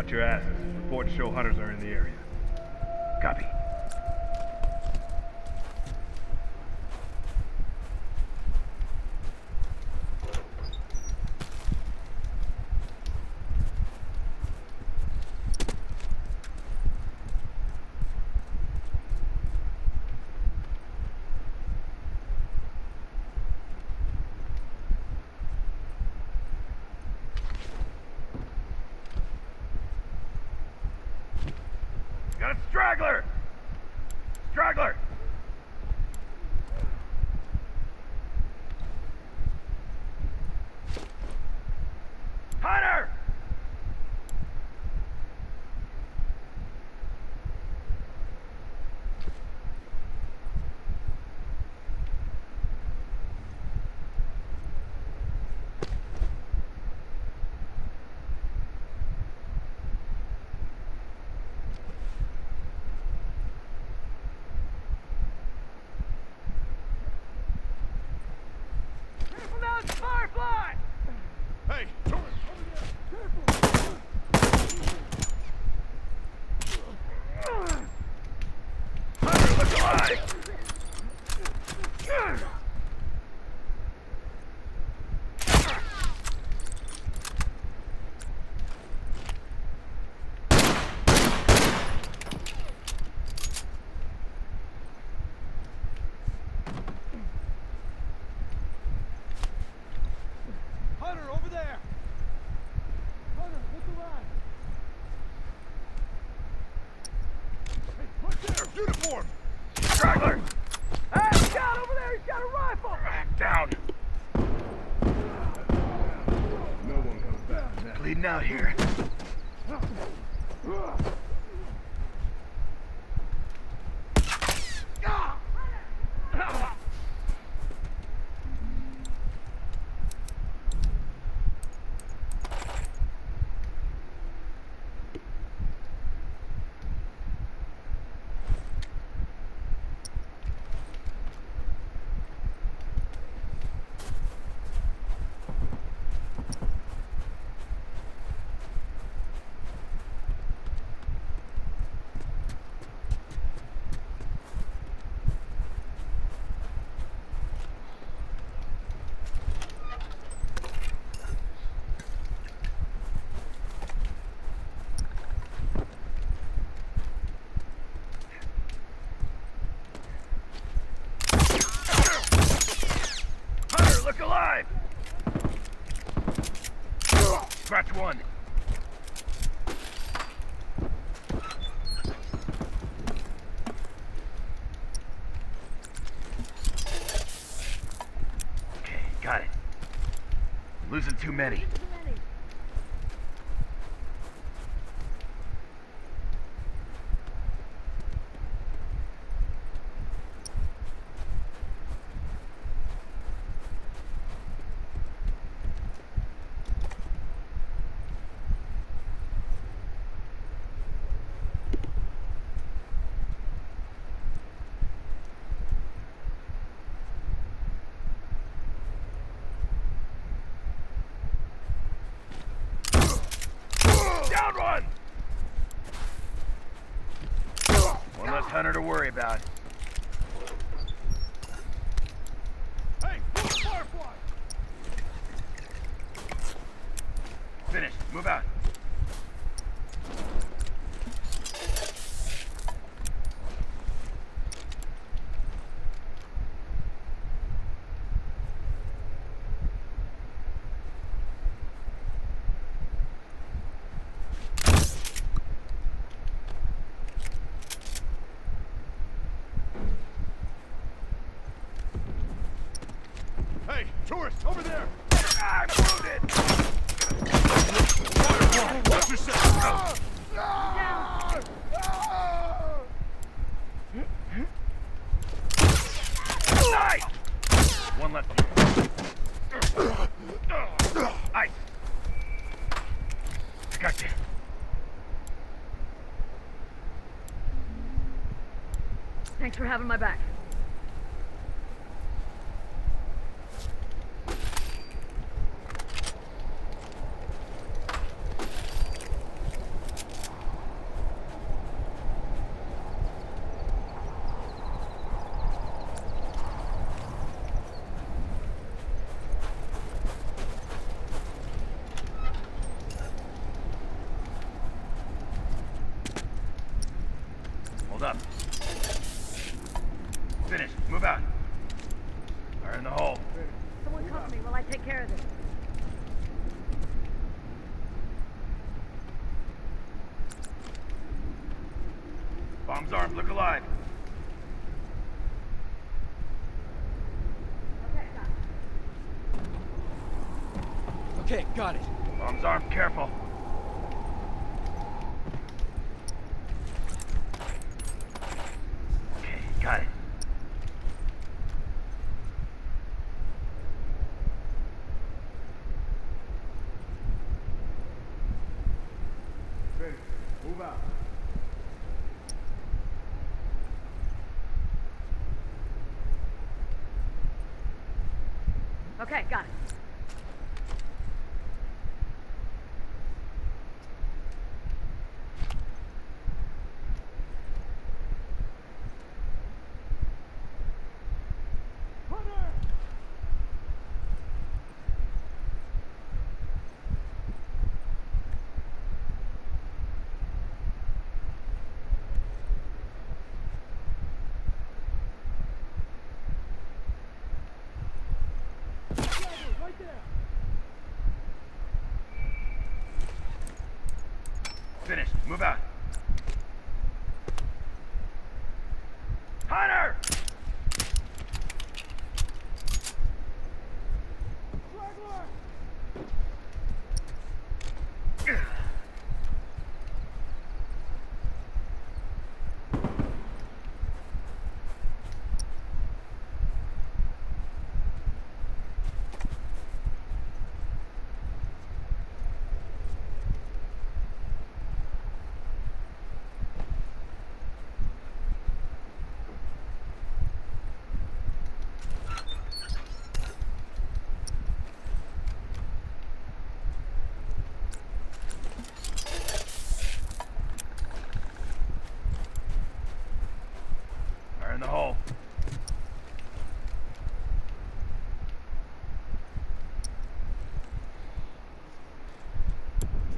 Watch your asses. Reports show hunters are in the area. A straggler! Straggler! Hunter! Hey, Hunter, look alive! Hunter, over there! Hunter, look alive! Hey, right there! Uniform! Straggler! Hey, scout over there! He's got a rifle! Down! No one comes back from that. Bleeding out here. Hunter, look alive! Scratch one. Okay, got it. Losing too many. Down one! One less hunter to worry about. Hey, Firefly! Finished. Move out. Having my back. Bomb's armed. Look alive. Okay, got it. Okay, got it. Bomb's armed. Careful. Okay, got it. Move out. Okay, got it. Hunter! Driver, right there! Finished. Move out. Hunter! Straggler! Fire in the hole.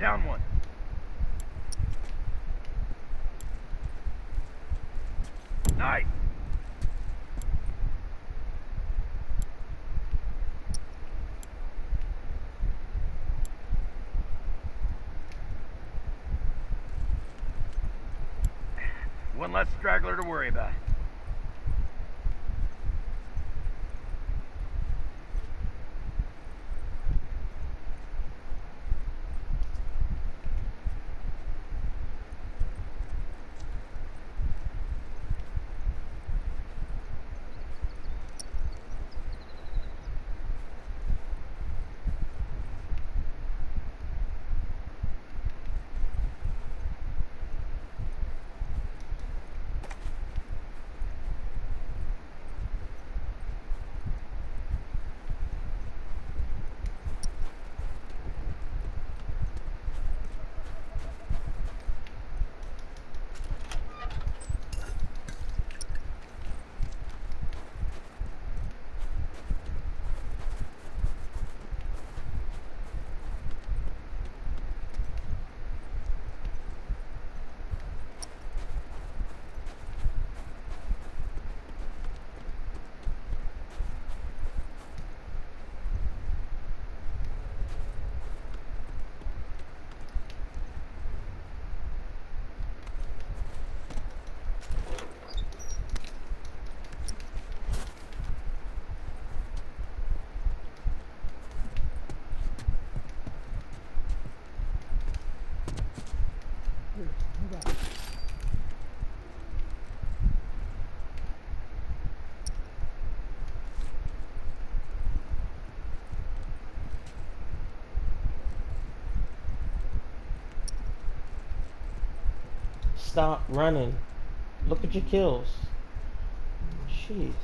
Down one. Nice. One less straggler to worry about. Stop running. Look at your kills. Jeez.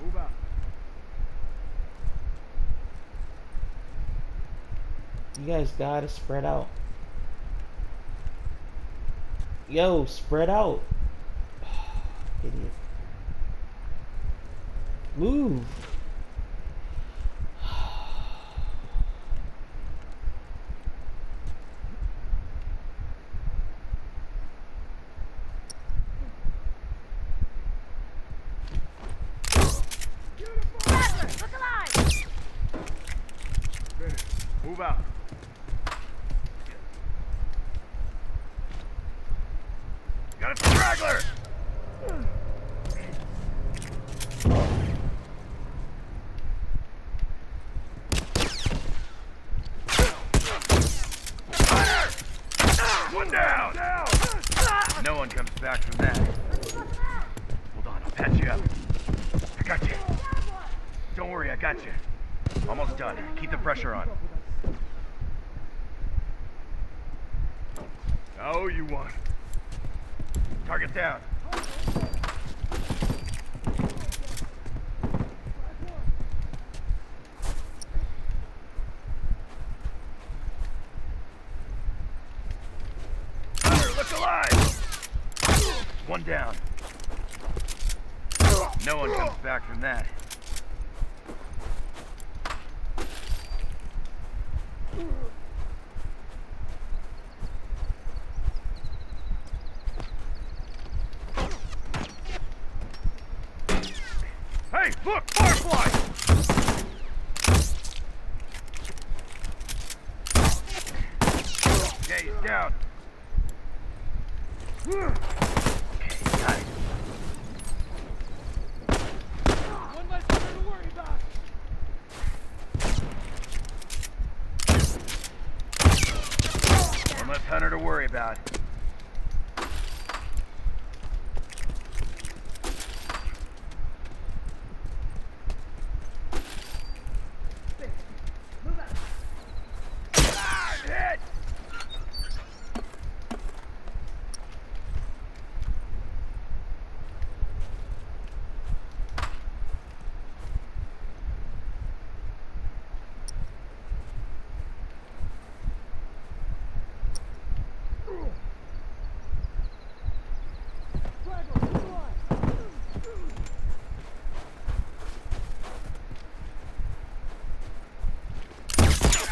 Move out. You guys gotta spread out. Yo, spread out. Idiot. Move. Move out. One comes back from that. Hold on, I'll patch you up. I got you. Don't worry, I got you. Almost done. Keep the pressure on. Oh, you want. Target down. Hunter, look alive! One down. No one comes back from that. Hey, look! Firefly! Okay, he's down. Okay, got it. One less hunter to worry about. One less hunter to worry about. Ah, I'm hit! Fraggle, move on.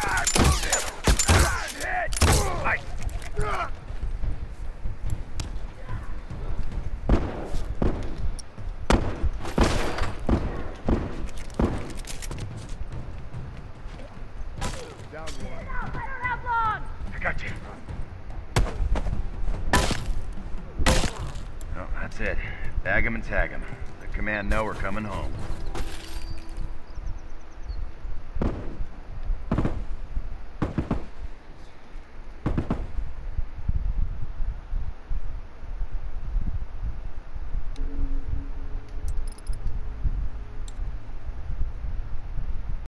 Ah, I'm wounded! Ah, I'm hit! I... Down one. I don't have long! Got you. Oh, that's it. Bag him and tag him. Let command know we're coming home.